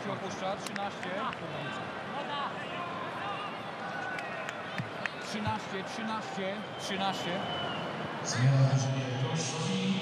13 opuszcza, 13. 13, 13, 13. Zmiana drużynie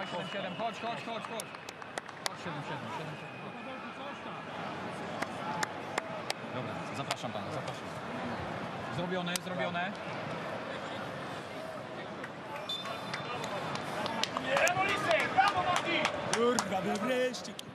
Dawaj, dawaj, 7-7, chodź, chodź, chodź, chodź. Chodź, 7-7, 7-7. Dobra, zapraszam pana, zapraszam. Zrobione, zrobione. Kurwa, wy wreszcie.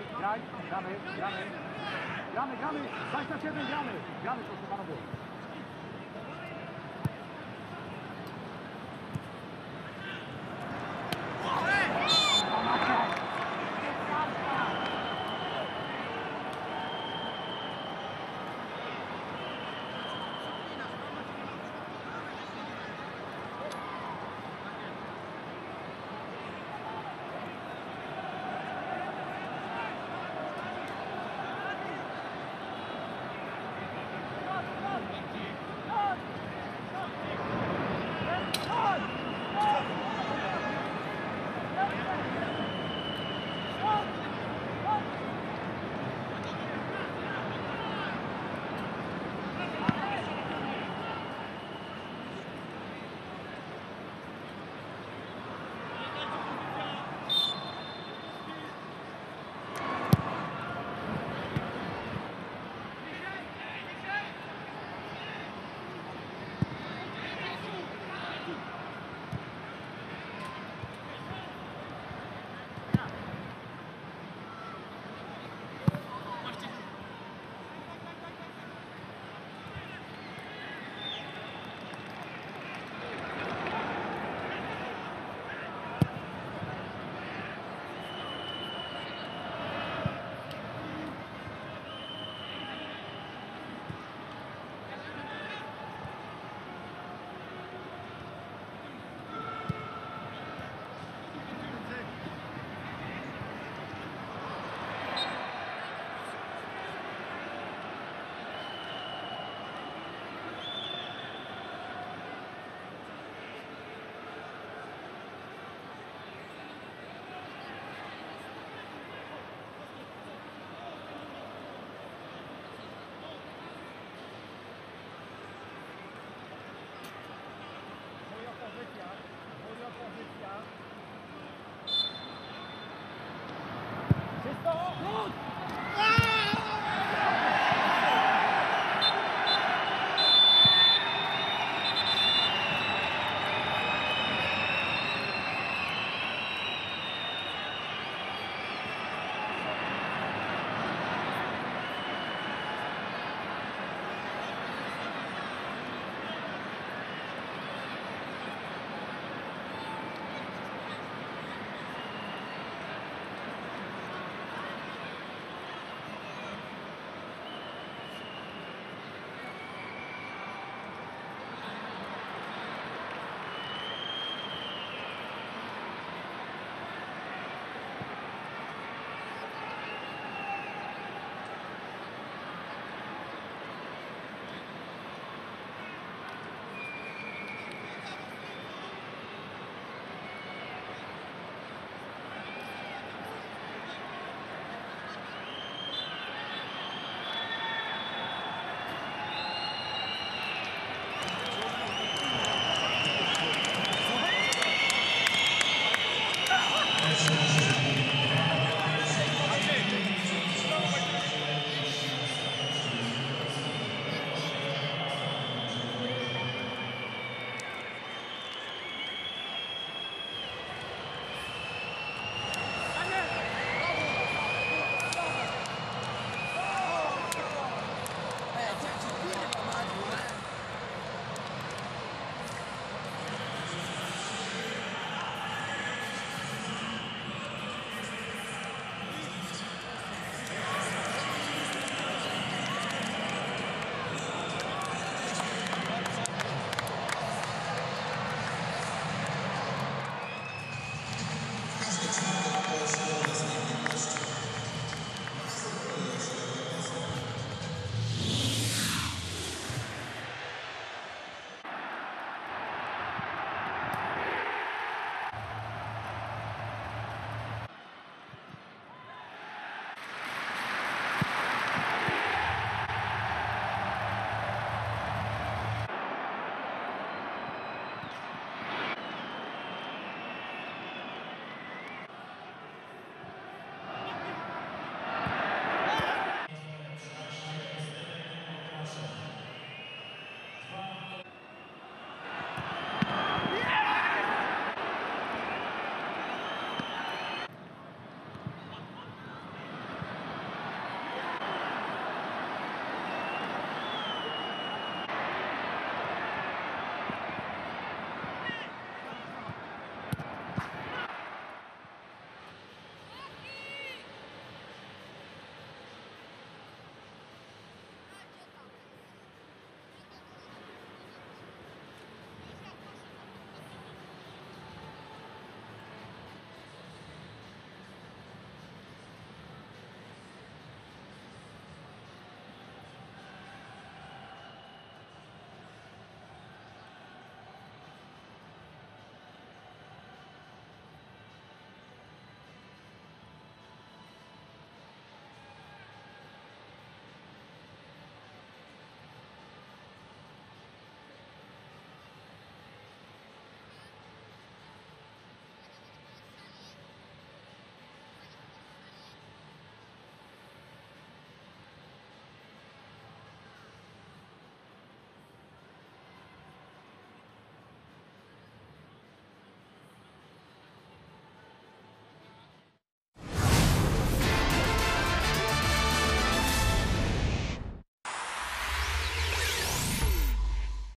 Graj, graj, gramy, gramy. Gramy, gramy, 27 gramy. Gramy, panowie. Oh!